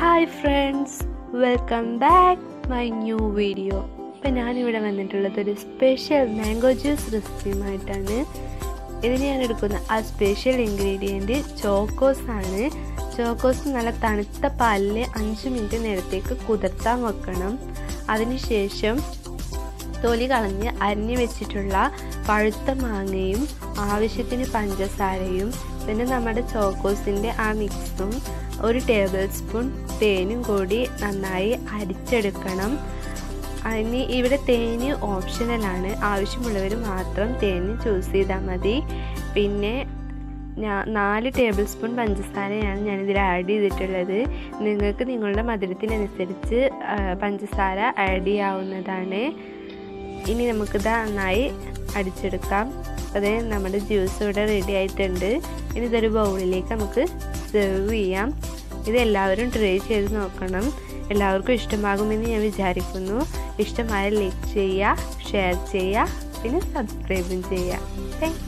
Hi friends welcome back my new video ഇപ്പം ഞാനിവിടെ വന്നിട്ടുള്ളത് ഒരു സ്പെഷ്യൽ മാംഗോ ജ്യൂസ് റെസിപ്പിയുമായിട്ടാണ് ഇതിന് ഞാൻ എടുക്കുന്ന ആ സ്പെഷ്യൽ ഇൻഗ്രീഡിയന്റ് ചോക്കോസ് ആണ്. ചോക്കോസ് നല്ല തണുത്ത പാലിൽ അഞ്ച് മിനിറ്റ് നേരത്തേക്ക് കുതിർത്താൻ വെക്കണം. അതിനുശേഷം തൊലി കളഞ്ഞ് അരിഞ്ഞു വെച്ചിട്ടുള്ള പഴുത്ത മാങ്ങയും ആവശ്യത്തിന് പഞ്ചസാരയും പിന്നെ നമ്മുടെ ചോക്കോസിന്റെ ആ മിക്സും ഒരു ടേബിൾ സ്പൂൺ തേനും കൂടി നന്നായി അരിച്ചെടുക്കണം. ഇനി ഇവിടെ തേന് ഓപ്ഷണലാണ് ആവശ്യമുള്ളവർ മാത്രം തേന് ചൂസ് ചെയ്താൽ മതി. പിന്നെ ഞാൻ നാല് ടേബിൾ സ്പൂൺ പഞ്ചസാരയാണ് ഞാനിതിൽ ആഡ് ചെയ്തിട്ടുള്ളത്. നിങ്ങൾക്ക് നിങ്ങളുടെ മധുരത്തിനനുസരിച്ച് പഞ്ചസാര ആഡ് ചെയ്യാവുന്നതാണ്. ഇനി നമുക്കിത് നന്നായി അടിച്ചെടുക്കാം. അത് നമ്മുടെ ജ്യൂസ് ഇവിടെ റെഡി ആയിട്ടുണ്ട്. ഇനി ഇതൊരു ബൗളിലേക്ക് നമുക്ക് സെർവ് ചെയ്യാം. ഇത് എല്ലാവരും ട്രൈ ചെയ്ത് നോക്കണം. എല്ലാവർക്കും ഇഷ്ടമാകുമെന്ന് ഞാൻ വിചാരിക്കുന്നു. ഇഷ്ടമായ ലൈക്ക് ചെയ്യുക ഷെയർ ചെയ്യുക പിന്നെ സബ്സ്ക്രൈബും ചെയ്യുക. താങ്ക്